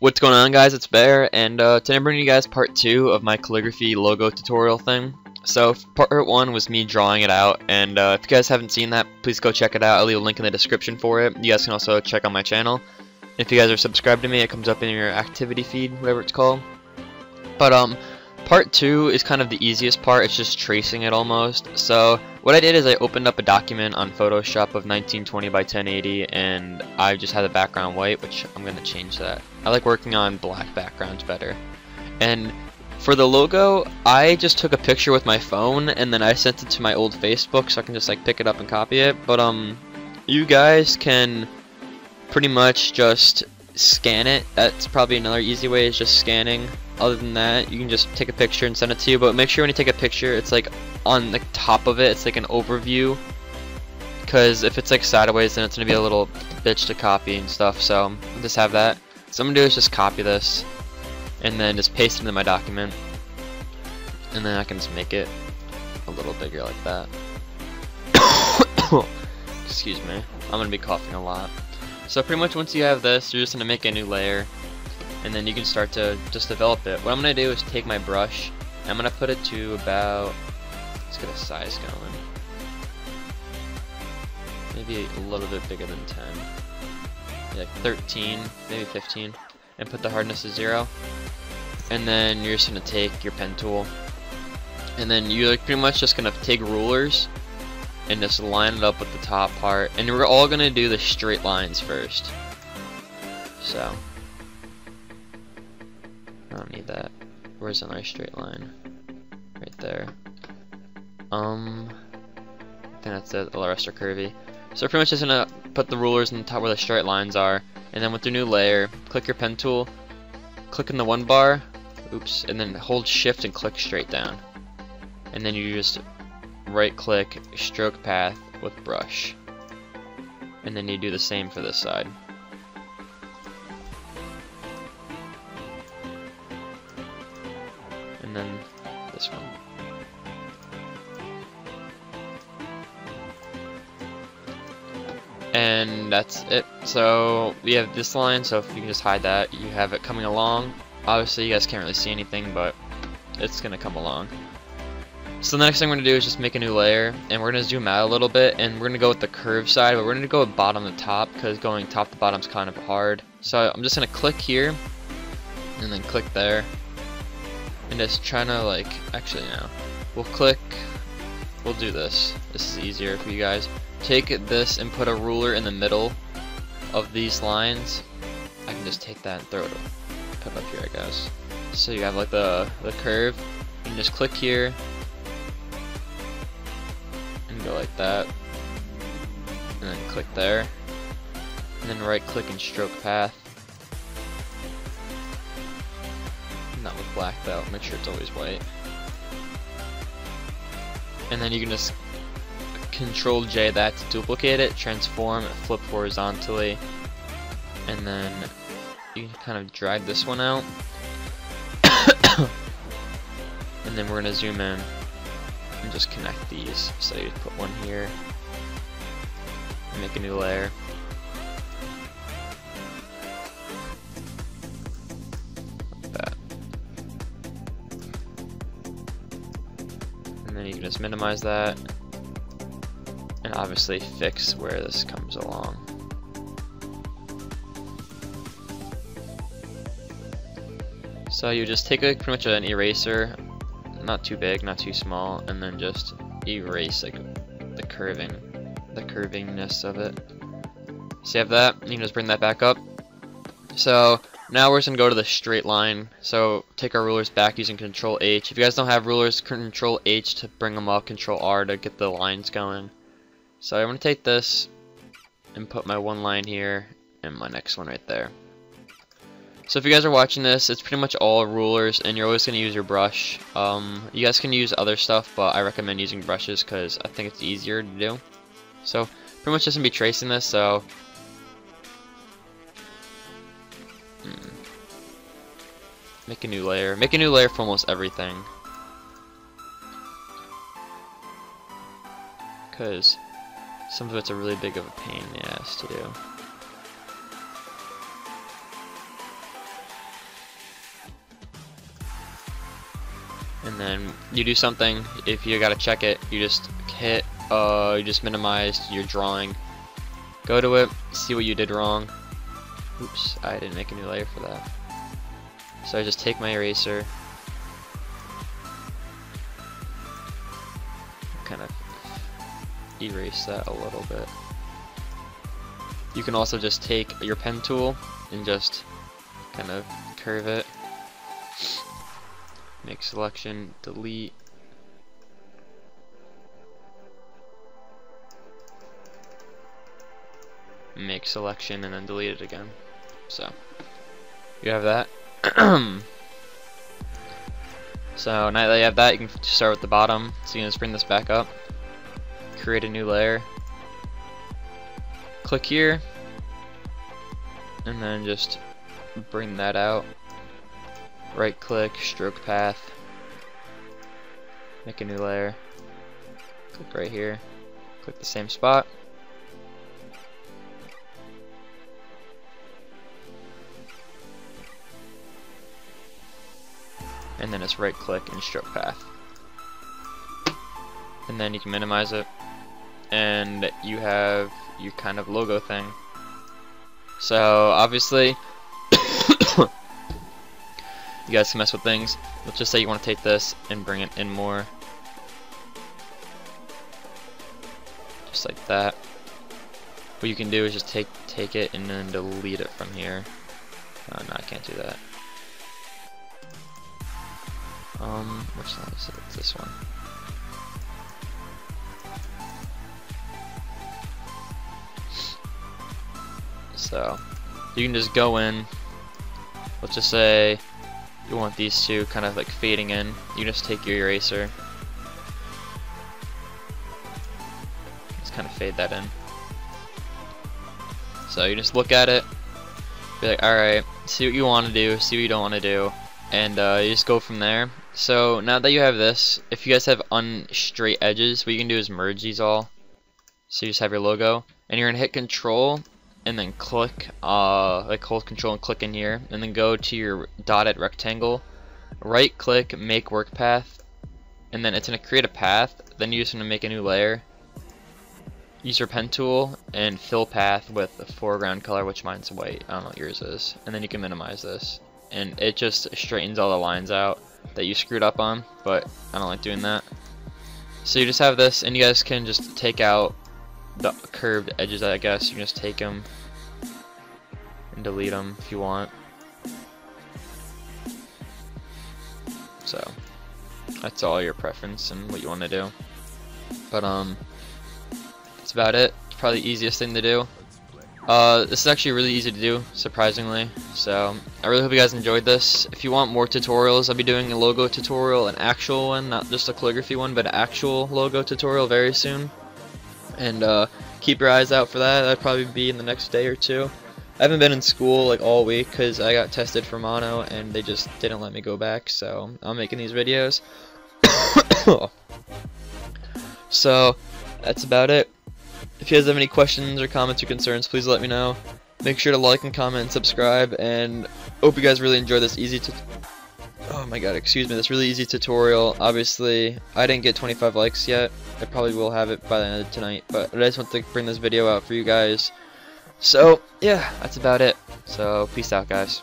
What's going on guys, it's Behr, and uh, today I'm bringing you guys part 2 of my calligraphy logo tutorial thing. So, part 1 was me drawing it out, and uh, if you guys haven't seen that, please go check it out. I'll leave a link in the description for it. You guys can also check out my channel. If you guys are subscribed to me, it comes up in your activity feed, whatever it's called. But, um, part 2 is kind of the easiest part, it's just tracing it almost. So, what I did is I opened up a document on Photoshop of 1920 by 1080 and I just had the background white, which I'm going to change that. I like working on black backgrounds better. And for the logo, I just took a picture with my phone and then I sent it to my old Facebook so I can just like pick it up and copy it. But um, you guys can pretty much just scan it. That's probably another easy way is just scanning. Other than that, you can just take a picture and send it to you. But make sure when you take a picture, it's like on the top of it, it's like an overview. Because if it's like sideways, then it's gonna be a little bitch to copy and stuff. So just have that. So I'm gonna do is just copy this, and then just paste it into my document, and then I can just make it a little bigger like that. Excuse me. I'm gonna be coughing a lot. So pretty much once you have this, you're just gonna make a new layer, and then you can start to just develop it. What I'm gonna do is take my brush, and I'm gonna put it to about Let's get a size going. Maybe a little bit bigger than 10. like 13, maybe 15. And put the hardness to 0. And then you're just going to take your pen tool. And then you're pretty much just going to take rulers and just line it up with the top part. And we're all going to do the straight lines first. So. I don't need that. Where's a nice straight line? Right there. Um, I think that's it. The rest are curvy. So pretty much just gonna put the rulers in the top where the straight lines are, and then with your new layer, click your pen tool, click in the one bar, oops, and then hold shift and click straight down. And then you just right click stroke path with brush. And then you do the same for this side. And then this one. and that's it. So we have this line so if you can just hide that you have it coming along. Obviously you guys can't really see anything but it's gonna come along. So the next thing we're gonna do is just make a new layer and we're gonna zoom out a little bit and we're gonna go with the curve side but we're gonna go bottom to top because going top to bottom is kind of hard. So I'm just gonna click here and then click there and just trying to like actually no. We'll click we'll do this. This is easier for you guys. Take this and put a ruler in the middle of these lines, I can just take that and throw it put it up here I guess. So you have like the, the curve, you just click here and go like that and then click there and then right click and stroke path black though, make sure it's always white and then you can just Control J that to duplicate it, transform, flip horizontally, and then you can kind of drag this one out. and then we're going to zoom in and just connect these. So you put one here, make a new layer. Minimize that and obviously fix where this comes along. So you just take a, pretty much an eraser, not too big, not too small, and then just erase like the curving, the curvingness of it. So you have that, you can just bring that back up. So now we're just gonna go to the straight line. So take our rulers back using Control H. If you guys don't have rulers, Control H to bring them up, Control R to get the lines going. So I'm going to take this and put my one line here and my next one right there. So if you guys are watching this, it's pretty much all rulers and you're always going to use your brush. Um, you guys can use other stuff, but I recommend using brushes because I think it's easier to do. So pretty much just going to be tracing this, so... Make a new layer. Make a new layer for almost everything. Because some of it's a really big of a pain in the ass to do. And then you do something, if you gotta check it, you just hit, uh, you just minimized your drawing. Go to it, see what you did wrong. Oops, I didn't make a new layer for that so I just take my eraser kind of erase that a little bit you can also just take your pen tool and just kind of curve it make selection, delete. Make selection and then delete it again. So, you have that. so now that you have that, you can start with the bottom. So you can just bring this back up, create a new layer, click here, and then just bring that out. Right click, stroke path, make a new layer, click right here, click the same spot, and then it's right click and stroke path. And then you can minimize it, and you have your kind of logo thing. So obviously you guys can mess with things. Let's just say you want to take this and bring it in more. Just like that. What you can do is just take take it and then delete it from here. Oh, no, I can't do that. Um, which one is it? This one. So, you can just go in, let's just say you want these two kind of like fading in, you just take your eraser. Just kind of fade that in. So you just look at it, be like, alright, see what you want to do, see what you don't want to do, and uh, you just go from there. So now that you have this, if you guys have unstraight edges, what you can do is merge these all. So you just have your logo, and you're to hit control and then click, uh, like hold control and click in here, and then go to your dotted rectangle, right click, make work path, and then it's to create a path, then you're just to make a new layer, use your pen tool, and fill path with the foreground color, which mine's white, I don't know what yours is, and then you can minimize this, and it just straightens all the lines out that you screwed up on, but I don't like doing that. So you just have this, and you guys can just take out the curved edges, I guess. You can just take them and delete them if you want. So, that's all your preference and what you want to do. But, um, that's about it. It's probably the easiest thing to do. Uh, this is actually really easy to do, surprisingly. So, I really hope you guys enjoyed this. If you want more tutorials, I'll be doing a logo tutorial, an actual one, not just a calligraphy one, but an actual logo tutorial very soon and uh, keep your eyes out for that. That'll probably be in the next day or two. I haven't been in school like all week because I got tested for mono and they just didn't let me go back, so I'm making these videos. so that's about it. If you guys have any questions or comments or concerns, please let me know. Make sure to like and comment and subscribe, and hope you guys really enjoy this easy to oh my god, excuse me, this really easy tutorial. Obviously, I didn't get 25 likes yet. I probably will have it by the end of tonight, but I just want to bring this video out for you guys. So, yeah, that's about it. So, peace out, guys.